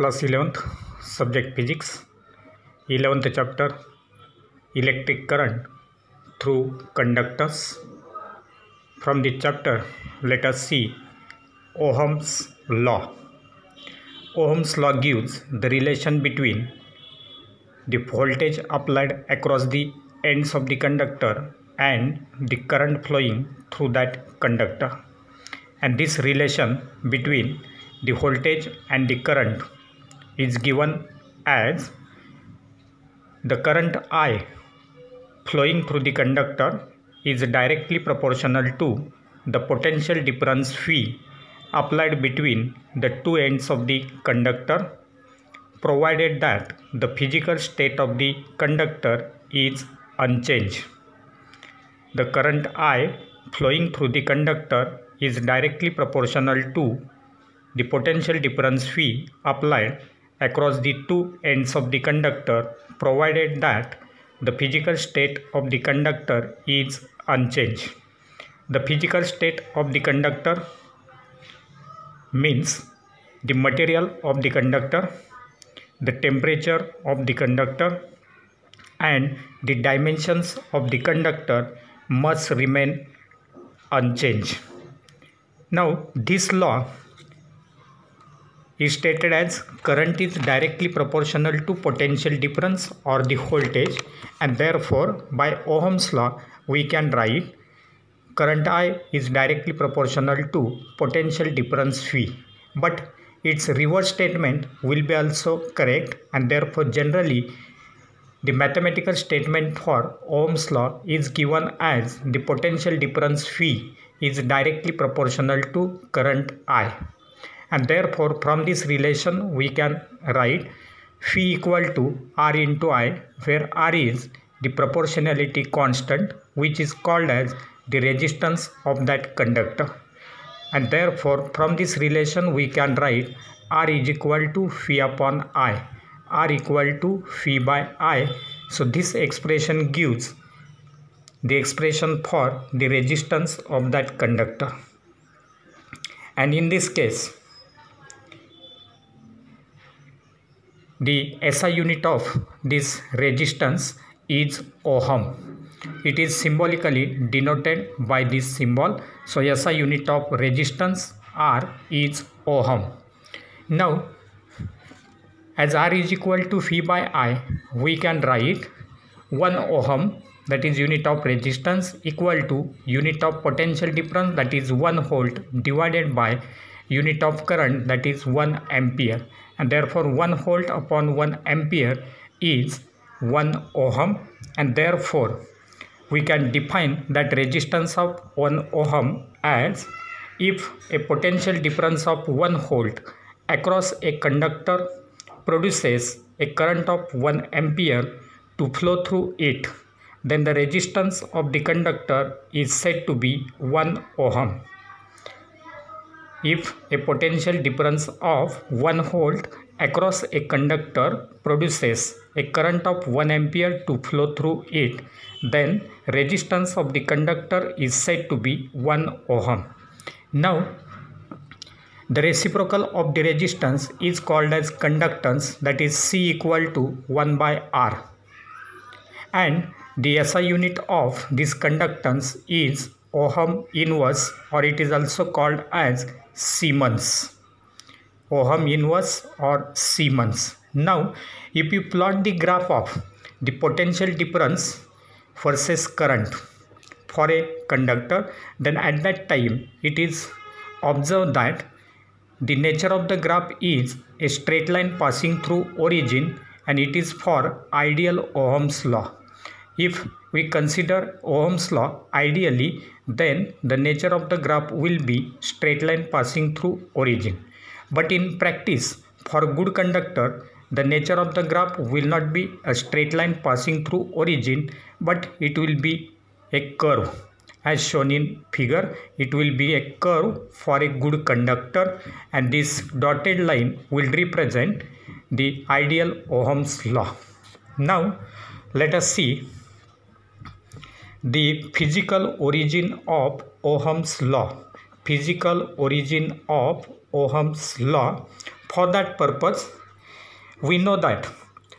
Class eleventh subject physics eleventh chapter electric current through conductors from this chapter let us see Ohm's law Ohm's law gives the relation between the voltage applied across the ends of the conductor and the current flowing through that conductor and this relation between the voltage and the current is given as the current I flowing through the conductor is directly proportional to the potential difference phi applied between the two ends of the conductor provided that the physical state of the conductor is unchanged. The current I flowing through the conductor is directly proportional to the potential difference phi applied across the two ends of the conductor provided that the physical state of the conductor is unchanged. The physical state of the conductor means the material of the conductor, the temperature of the conductor and the dimensions of the conductor must remain unchanged. Now this law is stated as current is directly proportional to potential difference or the voltage and therefore by Ohm's law we can write current I is directly proportional to potential difference V. But its reverse statement will be also correct and therefore generally the mathematical statement for Ohm's law is given as the potential difference phi is directly proportional to current I and therefore from this relation we can write phi equal to R into I where R is the proportionality constant which is called as the resistance of that conductor. And therefore from this relation we can write R is equal to phi upon I R equal to phi by I. So this expression gives the expression for the resistance of that conductor. And in this case the SI unit of this resistance is ohm it is symbolically denoted by this symbol. So SI unit of resistance R is ohm now as R is equal to phi by I we can write 1 ohm that is unit of resistance equal to unit of potential difference that is 1 volt divided by unit of current that is 1 ampere and therefore 1 volt upon 1 ampere is 1 ohm and therefore we can define that resistance of 1 ohm as if a potential difference of 1 volt across a conductor produces a current of 1 ampere to flow through it then the resistance of the conductor is said to be 1 ohm. If a potential difference of 1 volt across a conductor produces a current of 1 ampere to flow through it, then resistance of the conductor is said to be 1 ohm. Now, the reciprocal of the resistance is called as conductance that is C equal to 1 by R. And the SI unit of this conductance is ohm inverse or it is also called as Siemens. Ohm inverse or Siemens. Now, if you plot the graph of the potential difference versus current for a conductor, then at that time it is observed that the nature of the graph is a straight line passing through origin and it is for ideal Ohm's law. If we consider Ohm's law ideally, then the nature of the graph will be straight line passing through origin. But in practice, for good conductor, the nature of the graph will not be a straight line passing through origin, but it will be a curve. As shown in figure, it will be a curve for a good conductor and this dotted line will represent the ideal Ohm's law. Now, let us see the physical origin of Ohm's law. Physical origin of Ohm's law. For that purpose, we know that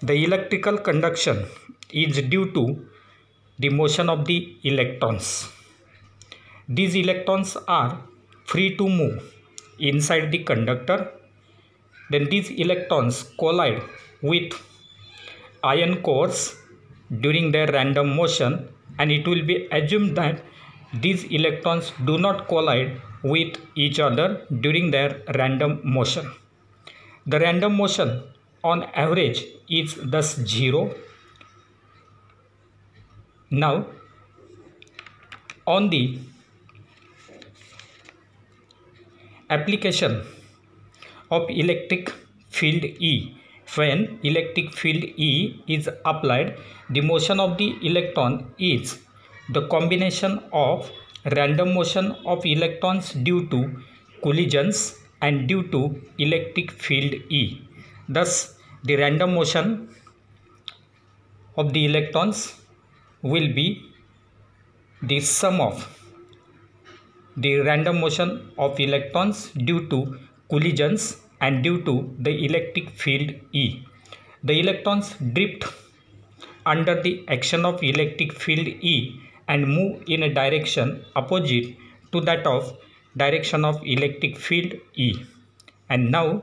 the electrical conduction is due to the motion of the electrons. These electrons are free to move inside the conductor. Then these electrons collide with ion cores during their random motion and it will be assumed that these electrons do not collide with each other during their random motion. The random motion on average is thus 0 now on the application of electric field E when electric field E is applied the motion of the electron is the combination of random motion of electrons due to collisions and due to electric field E. Thus the random motion of the electrons will be the sum of the random motion of electrons due to collisions and due to the electric field E. The electrons drift under the action of electric field E and move in a direction opposite to that of direction of electric field E. And now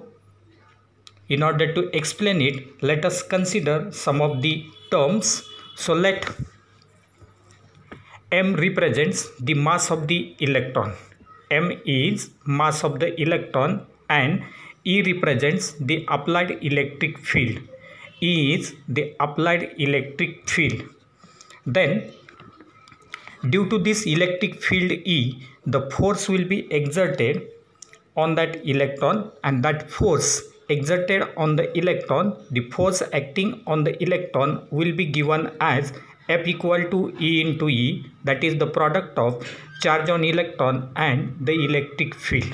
in order to explain it, let us consider some of the terms. So let m represents the mass of the electron. m is mass of the electron and E represents the applied electric field. E is the applied electric field. Then due to this electric field E, the force will be exerted on that electron and that force exerted on the electron, the force acting on the electron will be given as F equal to E into E that is the product of charge on electron and the electric field.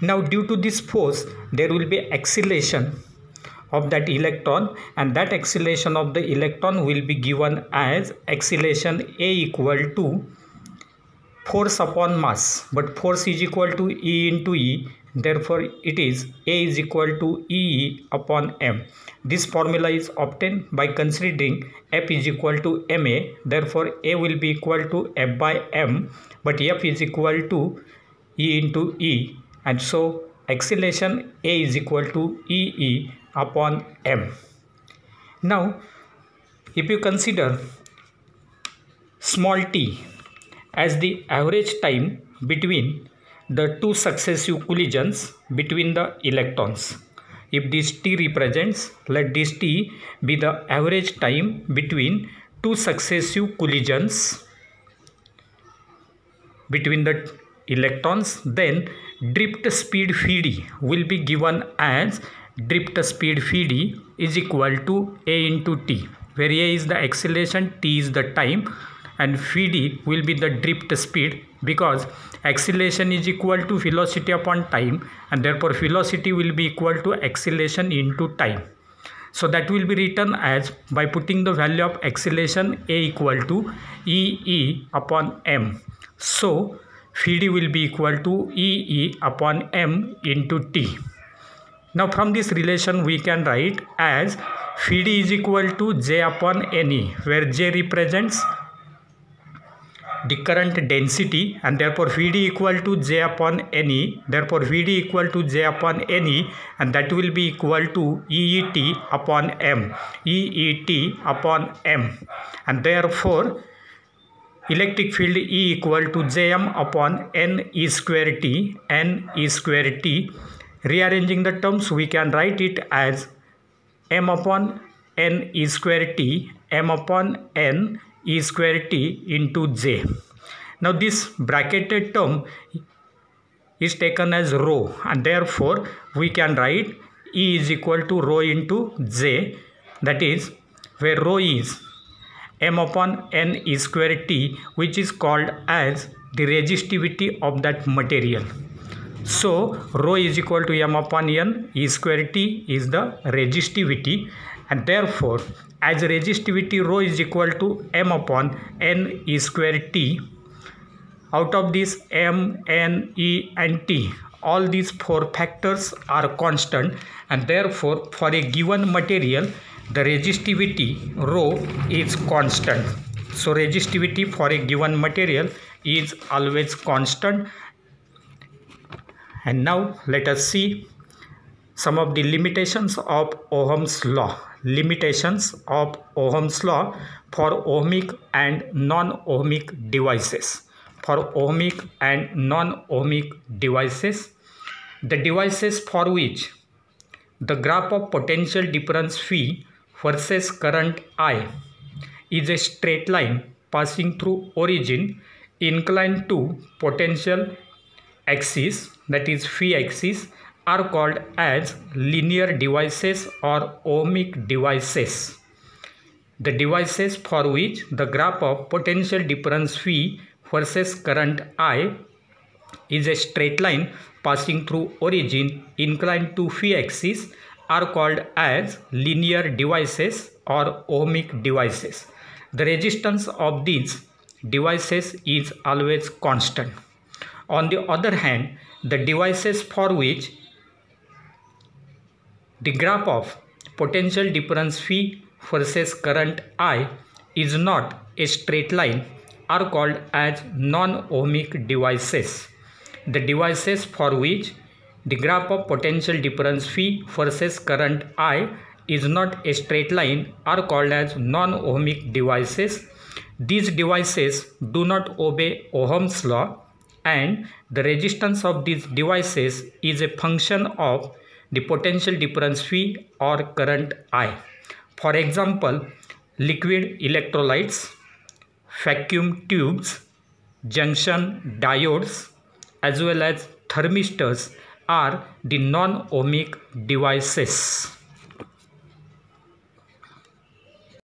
Now due to this force there will be acceleration of that electron and that acceleration of the electron will be given as acceleration A equal to force upon mass but force is equal to E into E Therefore, it is A is equal to E upon M. This formula is obtained by considering F is equal to MA. Therefore, A will be equal to F by M. But F is equal to E into E. And so, acceleration A is equal to EE upon M. Now, if you consider small t as the average time between the two successive collisions between the electrons. If this t represents, let this t be the average time between two successive collisions between the electrons, then drift speed Phi will be given as drift speed Phi is equal to a into t, where a is the acceleration, t is the time and phi d will be the drift speed because acceleration is equal to velocity upon time and therefore velocity will be equal to acceleration into time. So that will be written as by putting the value of acceleration a equal to e e upon m. So phi d will be equal to e e upon m into t. Now from this relation we can write as phi d is equal to j upon ne where j represents the current density and therefore Vd equal to J upon Ne therefore Vd equal to J upon Ne and that will be equal to EET upon M EET upon M and therefore electric field E equal to Jm upon N E square T N E square T rearranging the terms we can write it as M upon N E square T M upon N e square t into j. Now this bracketed term is taken as rho and therefore we can write E is equal to rho into j that is where rho is m upon n e square t which is called as the resistivity of that material. So rho is equal to m upon n e square t is the resistivity and therefore as resistivity rho is equal to m upon n e square t out of this m n e and t all these four factors are constant and therefore for a given material the resistivity rho is constant. So resistivity for a given material is always constant. And now let us see some of the limitations of Ohm's law. Limitations of Ohm's law for ohmic and non-ohmic devices. For ohmic and non-ohmic devices the devices for which the graph of potential difference phi versus current I is a straight line passing through origin inclined to potential axis that is phi axis are called as linear devices or ohmic devices. The devices for which the graph of potential difference phi versus current I is a straight line passing through origin inclined to phi axis are called as linear devices or ohmic devices. The resistance of these devices is always constant. On the other hand, the devices for which the graph of potential difference phi versus current I is not a straight line are called as non-ohmic devices. The devices for which the graph of potential difference phi versus current I is not a straight line are called as non-ohmic devices. These devices do not obey Ohm's law and the resistance of these devices is a function of the potential difference phi or current I. For example, liquid electrolytes, vacuum tubes, junction diodes as well as thermistors are the non-ohmic devices.